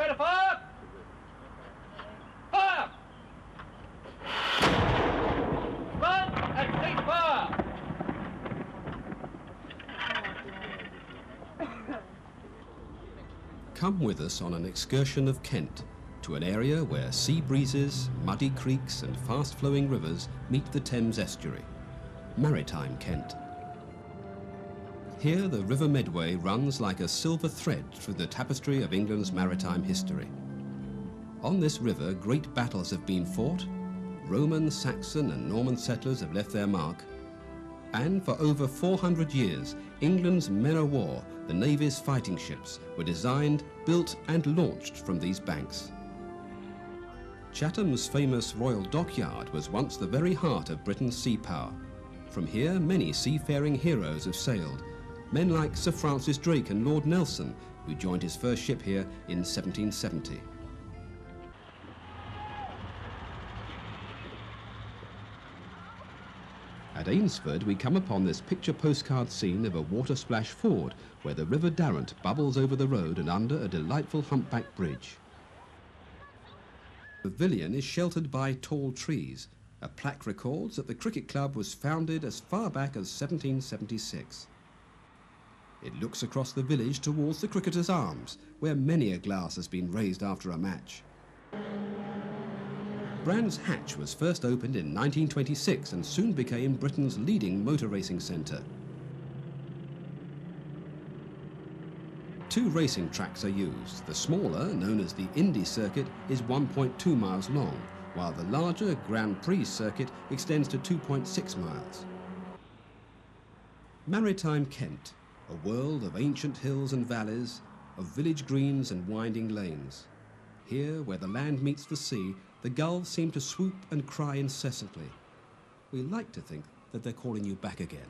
Prepare to fire! Fire! Run and take fire! Come with us on an excursion of Kent to an area where sea breezes, muddy creeks and fast-flowing rivers meet the Thames estuary. Maritime Kent. Here the River Medway runs like a silver thread through the tapestry of England's maritime history. On this river great battles have been fought, Roman, Saxon and Norman settlers have left their mark, and for over 400 years, England's men of war, the Navy's fighting ships, were designed, built and launched from these banks. Chatham's famous Royal Dockyard was once the very heart of Britain's sea power. From here, many seafaring heroes have sailed, men like Sir Francis Drake and Lord Nelson, who joined his first ship here in 1770. At Eynsford, we come upon this picture postcard scene of a water splash ford where the River Darent bubbles over the road and under a delightful humpback bridge. The pavilion is sheltered by tall trees. A plaque records that the cricket club was founded as far back as 1776. It looks across the village towards the Cricketers' Arms, where many a glass has been raised after a match. Brands Hatch was first opened in 1926 and soon became Britain's leading motor racing centre. Two racing tracks are used. The smaller, known as the Indy Circuit, is 1.2 miles long, while the larger Grand Prix Circuit extends to 2.6 miles. Maritime Kent, a world of ancient hills and valleys, of village greens and winding lanes. Here, where the land meets the sea, the gulls seem to swoop and cry incessantly. We like to think that they're calling you back again.